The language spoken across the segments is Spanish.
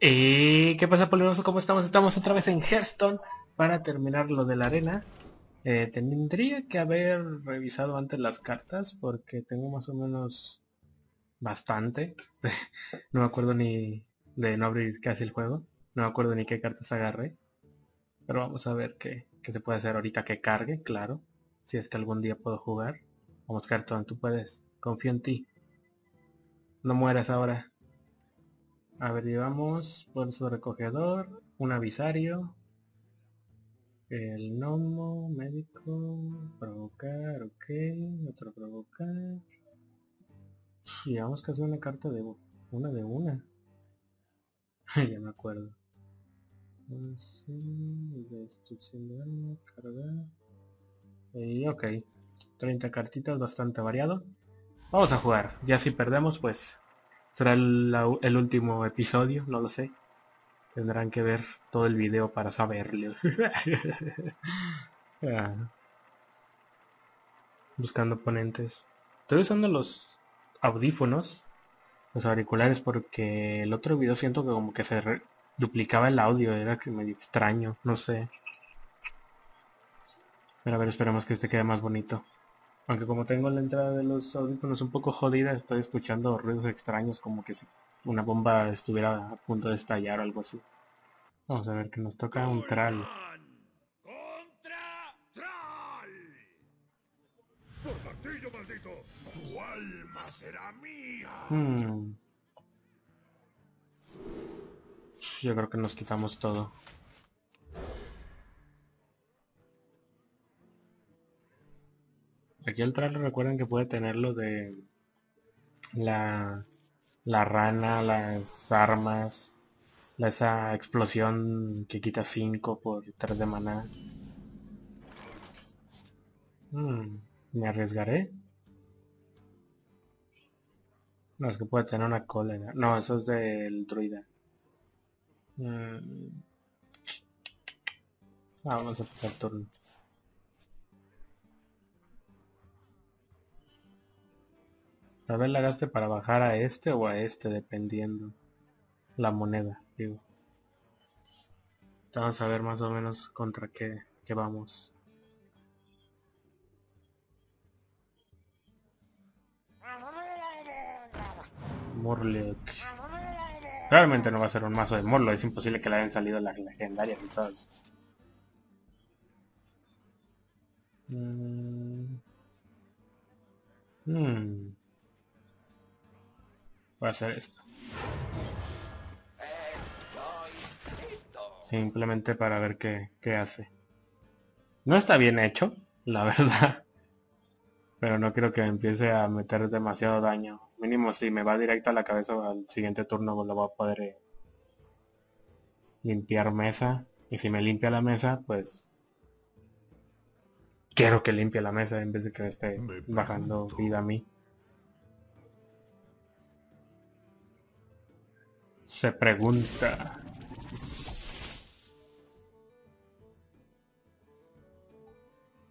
¿Y qué pasa, Polinoso? ¿Cómo estamos? Estamos otra vez en Hearthstone para terminar lo de la arena. Eh, tendría que haber revisado antes las cartas porque tengo más o menos bastante. no me acuerdo ni de no abrir casi el juego. No me acuerdo ni qué cartas agarré. Pero vamos a ver qué, se puede hacer ahorita que cargue, claro. Si es que algún día puedo jugar. Vamos, Cartón, tú puedes. Confío en ti. No mueras ahora. Abrevamos por su recogedor, un avisario, el gnomo, médico, provocar, ok, otro provocar. Llevamos casi una carta de una de una. ya me acuerdo. Así, destrucción de alma, cargar. Y ok, 30 cartitas, bastante variado. Vamos a jugar, ya si perdemos pues Será el, último episodio, no lo sé. Tendrán que ver todo el video para saberlo. Ah. Buscando ponentes. Estoy usando los audífonos, los auriculares, porque el otro video siento que como que se duplicaba el audio, era que medio extraño, no sé. Pero a ver, esperemos que este quede más bonito. Aunque como tengo la entrada de los audífonos un poco jodida, estoy escuchando ruidos extraños como que si una bomba estuviera a punto de estallar o algo así. Vamos a ver que nos toca un tral. ¡Contra tral! ¡Tu alma será mía! Yo creo que nos quitamos todo. Aquí el trailer recuerden que puede tener lo de la, la rana, las armas, esa explosión que quita 5 por 3 de maná. Hmm, me arriesgaré. No, es que puede tener una cólera. No, eso es del druida. Hmm. Ah, vamos a pasar turno. La vez la gaste para bajar a este o a este, dependiendo la moneda, digo. Vamos a ver más o menos contra qué, qué vamos. Morlock. Realmente no va a ser un mazo de Morlock, es imposible que le hayan salido las legendarias y todas. Mm. Mm. Voy a hacer esto. Simplemente para ver qué, qué hace. No está bien hecho, la verdad. Pero no creo que empiece a meter demasiado daño. Mínimo si me va directo a la cabeza al siguiente turno lo va a poder eh, limpiar mesa. Y si me limpia la mesa, pues... Quiero que limpie la mesa en vez de que me esté bajando vida a mí. se pregunta.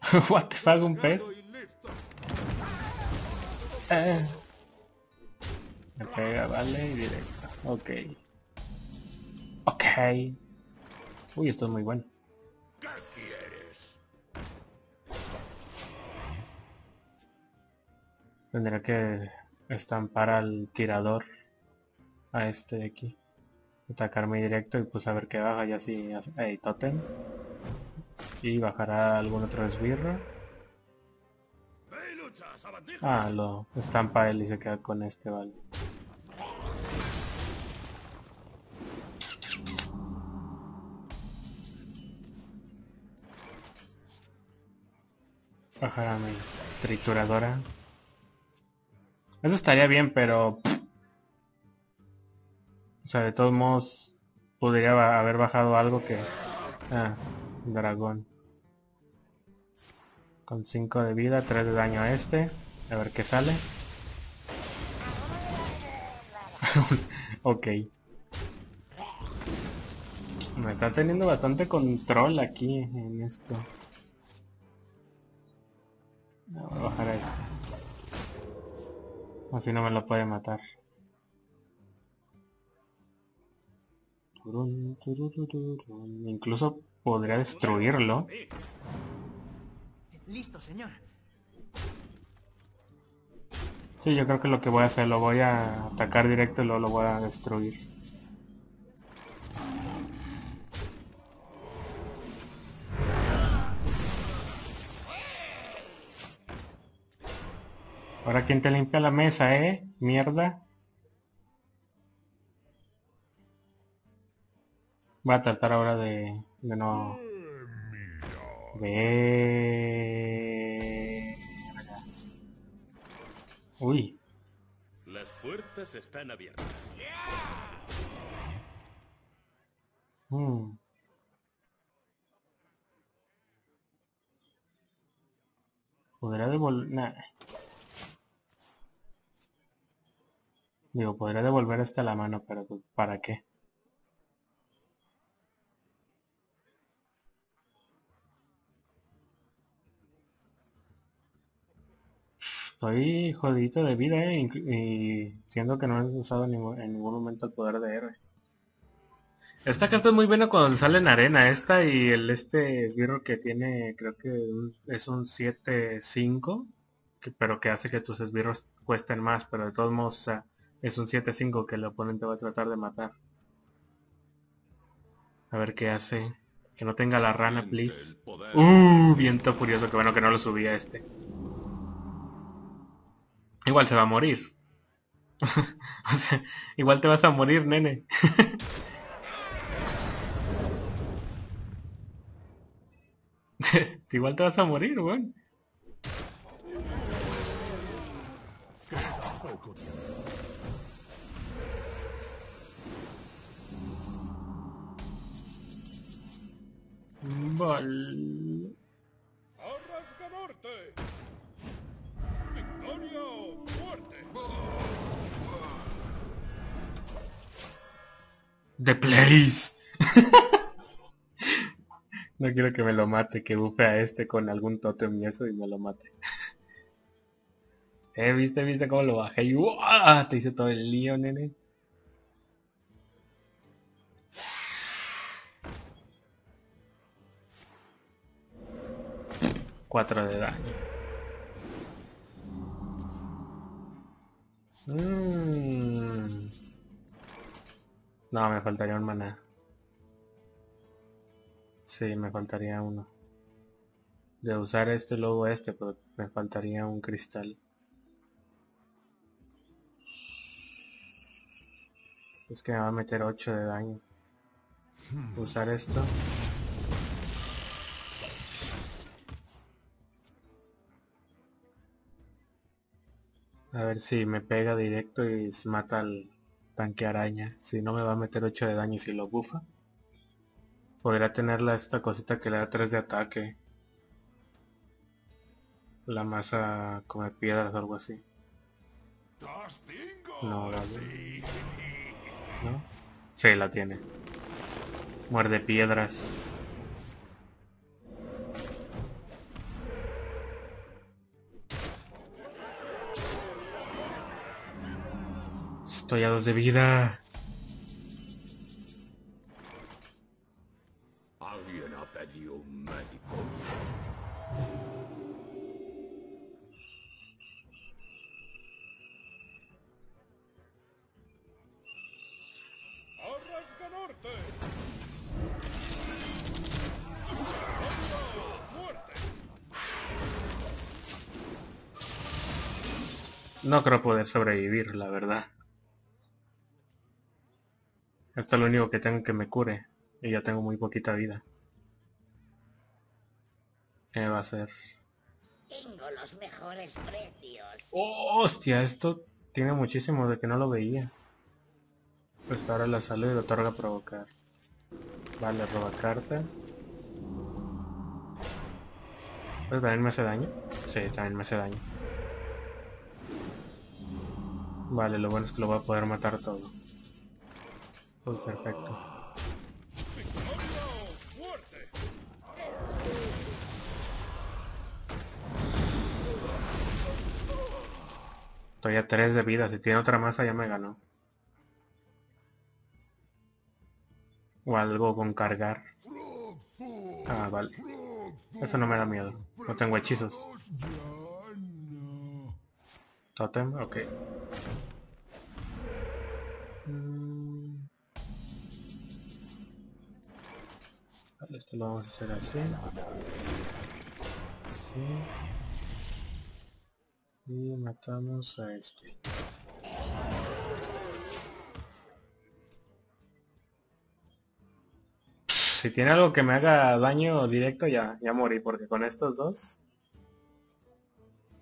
What the un pez. Eh. Me pega, vale, y directo. Ok. Ok. Uy, esto es muy bueno. Tendré que estampar al tirador a este de aquí. Atacarme directo y pues a ver qué baja y así hey, totem. Y bajará algún otro esbirro. Ah, lo estampa él y se queda con este, vale. Bajará mi trituradora. Eso estaría bien, pero... O sea, de todos modos podría haber bajado algo que... Ah, dragón. Con 5 de vida, 3 de daño a este. A ver qué sale. ok. Me está teniendo bastante control aquí en esto. Voy a bajar a este. Así no me lo puede matar. Incluso podría destruirlo. Listo, señor. Sí, yo creo que lo que voy a hacer, lo voy a atacar directo y luego lo voy a destruir. Ahora quién te limpia la mesa, eh, mierda. Voy a tratar ahora de, de no... Ve... Uy, Las puertas están abiertas. Mm. Podrá devolver... Nah. Digo, podría devolver hasta la mano, pero pues, ¿para qué? Estoy jodidito de vida, eh, y siendo que no he usado ningún- en ningún momento el poder de héroe. Esta carta es muy buena cuando sale en arena, esta y el este esbirro que tiene, creo que un- es un 7-5, que- pero que hace que tus esbirros cuesten más, pero de todos modos, o sea, es un 7-5 que el oponente va a tratar de matar. A ver qué hace. Que no tenga la rana, please. Uh, viento furioso, que bueno que no lo subía este. Igual se va a morir. o sea, igual te vas a morir, nene. igual te vas a morir, weón. Vale. The place. no quiero que me lo mate, que bufe a este con algún tótem y eso y me lo mate. eh, viste, viste cómo lo bajé y te hice todo el lío, nene. Cuatro de daño. Mm. No, me faltaría un maná. Sí, me faltaría uno. De usar este luego este, pero me faltaría un cristal. Es que me va a meter 8 de daño. Usar esto. A ver si me pega directo y se mata al tanque araña. Si no me va a meter 8 de daño si lo bufa. Podría tenerla esta cosita que le da 3 de ataque. La masa come piedras o algo así. No, la ¿No? Sí, la tiene. Muerde piedras. Estoy a dos de vida. Alguien ha pedido un médico. ¡Arrasca Norte! ¡Muerte! No creo poder sobrevivir, la verdad. Esto es lo único que tengo que me cure. Y ya tengo muy poquita vida. ¿Qué va a ser? Tengo los mejores precios. ¡Oh, hostia! Esto tiene muchísimo de que no lo veía. Restaura la salud y le otorga provocar. Vale, roba carta. ¿Pero también me hace daño? Sí, también me hace daño. Vale, lo bueno es que lo voy a poder matar todo. Pues perfecto. Estoy a 3 de vida, si tiene otra masa ya me ganó. O algo con cargar. Ah, vale. Eso no me da miedo. No tengo hechizos. Totem, ok. Mm. Esto lo vamos a hacer así. Sí. Y matamos a este. Si tiene algo que me haga daño directo ya, ya morí, porque con estos dos...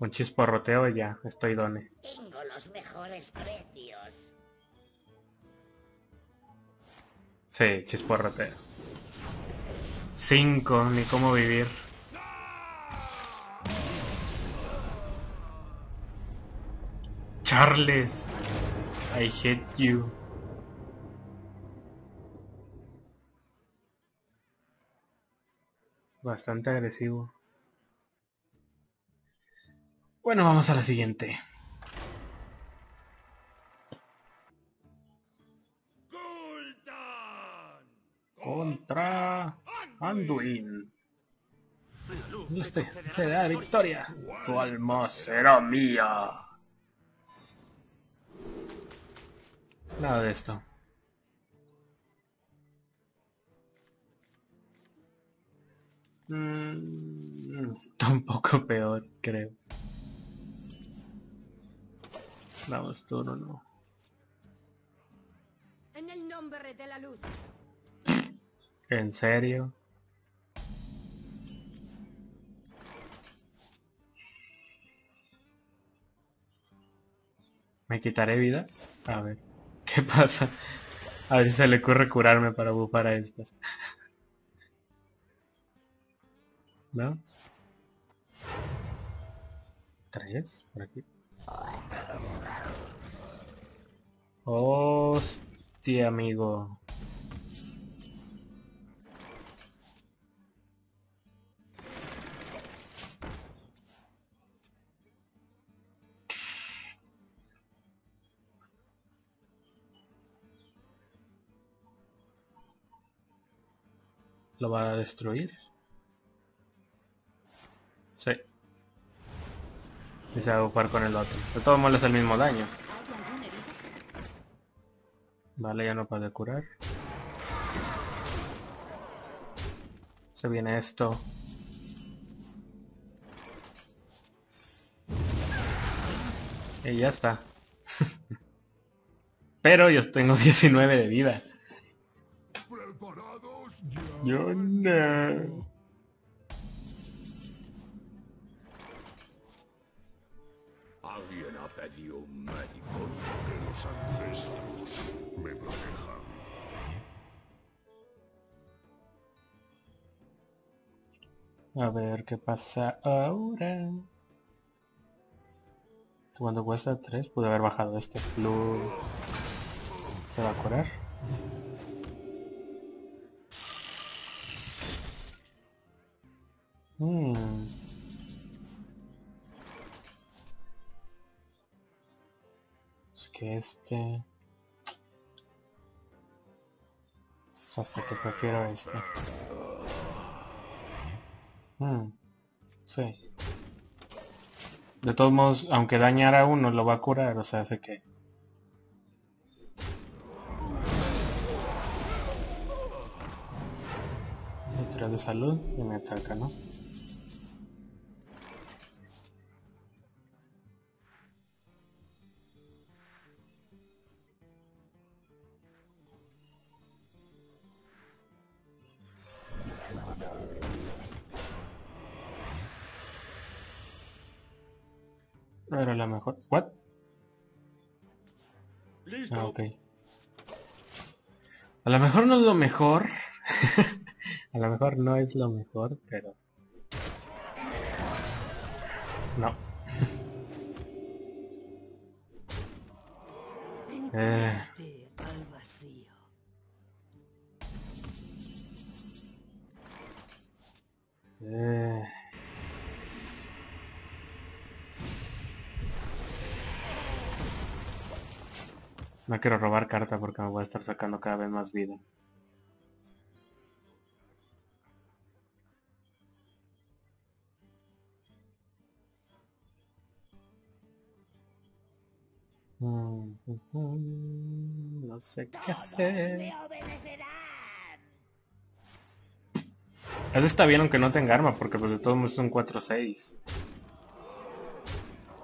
Un chisporroteo y ya, estoy done. Tengo los mejores precios. Sí, chisporroteo. Cinco, ni cómo vivir. Charles, I hate you. Bastante agresivo. Bueno, vamos a la siguiente. Contra Anduin. Este será la victoria. Tu alma será mía. Nada de esto. Mm, tampoco peor, creo. Vamos, tú no, no. En el nombre de la luz. ¿En serio? ¿Me quitaré vida? A ver. ¿Qué pasa? A ver si se le ocurre curarme para bufar a esta. ¿No? ¿Tres? Por aquí. Hostia, amigo. ¿Lo va a destruir? Sí. Y se va a ocupar con el otro. De todos modos el mismo daño. Vale, ya no puede curar. Se viene esto. Y ya está. Pero yo tengo 19 de vida. No. Alguien ha pedido un médico. Que los ancestros me protejan. A ver qué pasa ahora. Cuando cuesta 3, pude haber bajado este plus. ¿Se va a curar? Hmm. Es que este... Es hasta que prefiero este. Hmm. Sí. De todos modos, aunque dañara a uno, lo va a curar, o sea, hace que... De salud y me ataca, ¿no? No era la mejor. ¿What? Listo. Ah, ok. A lo mejor no es lo mejor. a lo mejor no es lo mejor, pero... No. Eh. Eh. No quiero robar carta porque me voy a estar sacando cada vez más vida. Mm, no sé qué hacer. Eso está bien aunque no tenga arma, porque pues de todos modos son 4-6.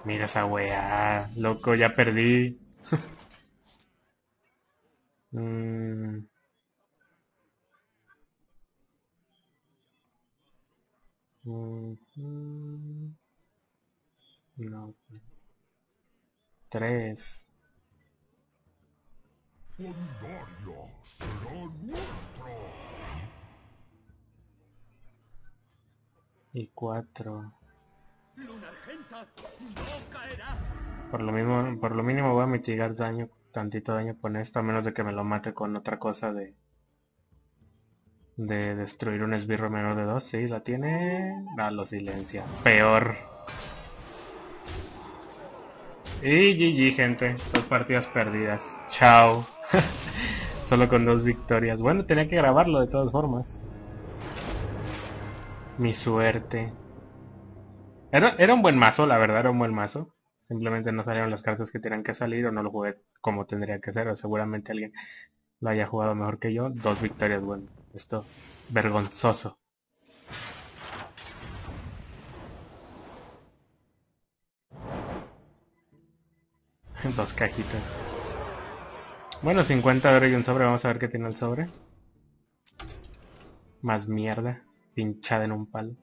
Mira esa wea, loco, ya perdí. Mm. No. Tres. Pandaria será nuestra. Y cuatro. Luna Argenta no caerá. Por lo mismo, por lo mínimo voy a mitigar daño, tantito daño con esto, a menos de que me lo mate con otra cosa de de destruir un esbirro menor de dos. Sí, la tiene. Ah, lo silencia. Peor. Y GG, gente. Dos partidas perdidas. Chao. Solo con dos victorias. Bueno, tenía que grabarlo de todas formas. Mi suerte. Era, era un buen mazo, la verdad, era un buen mazo. Simplemente no salieron las cartas que tenían que salir o no lo jugué como tendría que ser. O seguramente alguien lo haya jugado mejor que yo. Dos victorias, bueno. Esto vergonzoso. Dos cajitas. Bueno, 50 de oro y un sobre. Vamos a ver qué tiene el sobre. Más mierda. Pinchada en un palo.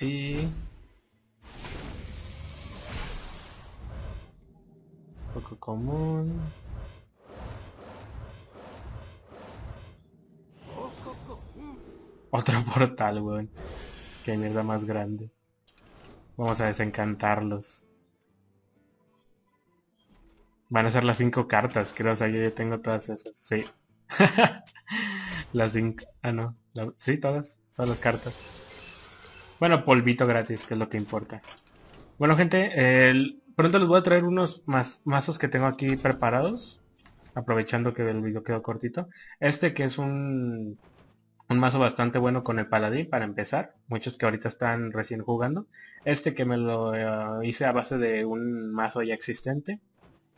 Y... común. Otro portal, weón. Qué mierda más grande. Vamos a desencantarlos. Van a ser las cinco cartas, creo. O sea, yo ya tengo todas esas. Sí. las cinco... Ah, no. Sí, todas. Todas las cartas. Bueno, polvito gratis, que es lo que importa. Bueno, gente, el- pronto les voy a traer unos más mazos que tengo aquí preparados. Aprovechando que el video quedó cortito. Este que es un un mazo bastante bueno con el paladín para empezar. Muchos que ahorita están recién jugando. Este que me lo eh, hice a base de un mazo ya existente.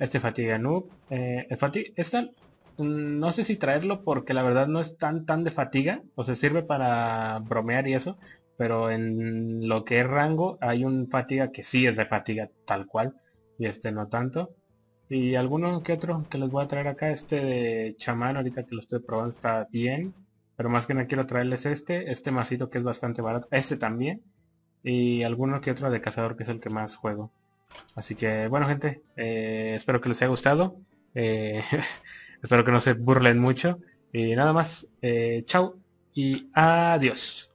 Este fatiga noob. Eh, el fati esta mm, no sé si traerlo porque la verdad no es tan tan de fatiga. O sea, sirve para bromear y eso. Pero en lo que es rango hay un fatiga que sí es de fatiga tal cual. Y este no tanto. Y alguno que otro que les voy a traer acá. Este de chamán ahorita que lo estoy probando está bien. Pero más que nada quiero traerles este, este masito que es bastante barato, este también, y alguno que otro de cazador que es el que más juego. Así que bueno gente, eh, espero que les haya gustado, eh, espero que no se burlen mucho, y nada más, eh, chao y adiós.